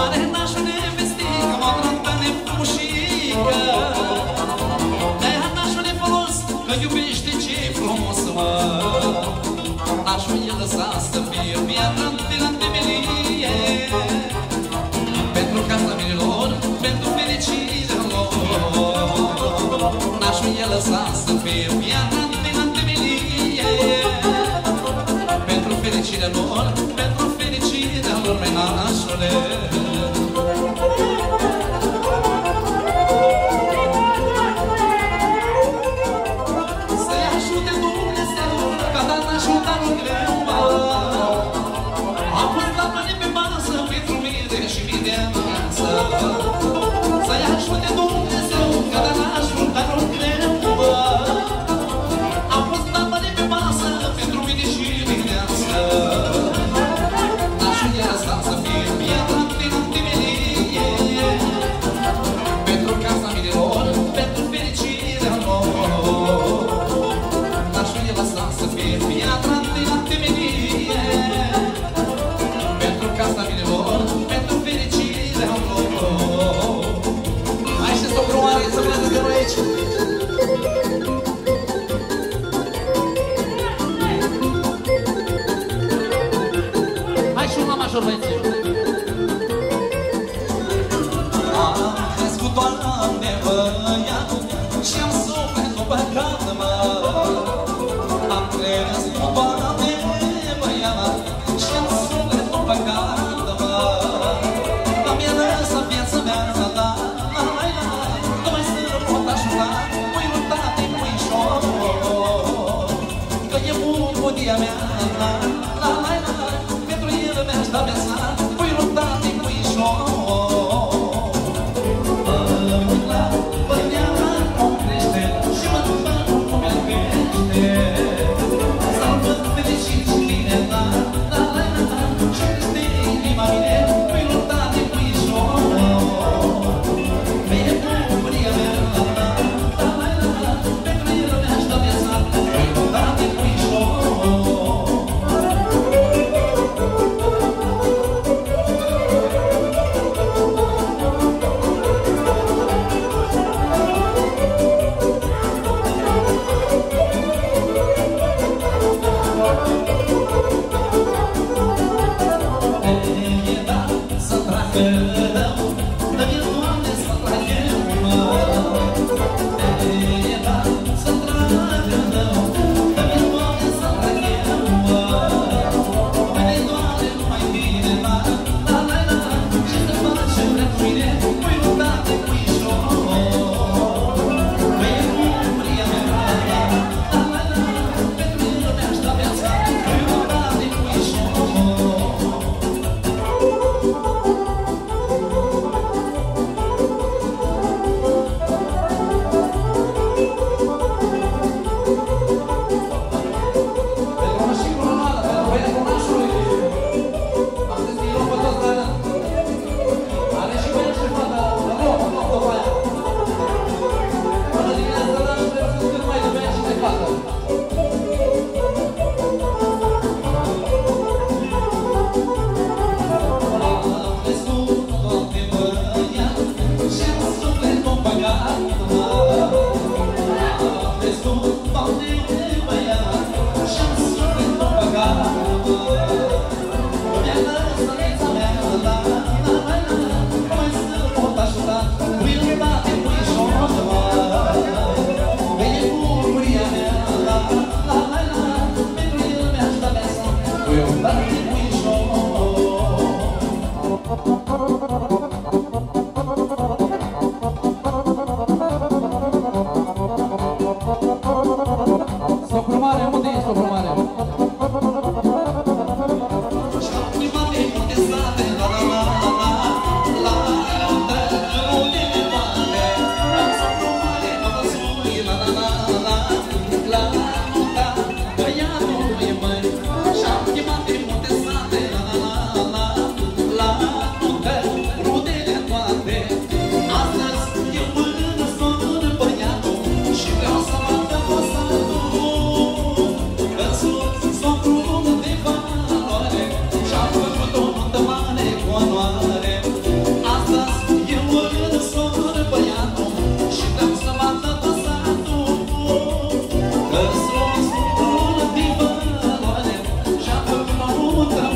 Are nașul nevestică, mă trată nepușică. De-aia nașul e folos, că iubește ce frumos, mă. Nașul e lăsat să fie viața de la temelie. Pentru casa mirilor, pentru fericirea lor. Nașul e lăsat să fie viața de la temelie. Pentru fericirea lor, pentru fericirea lor, menașule Să-i să fie piatra de la temelie. Pentru casa minilor, pentru fericirea lor Hai și stop groare să vedeți că noi aici. Hai și una major, băieții 소문처럼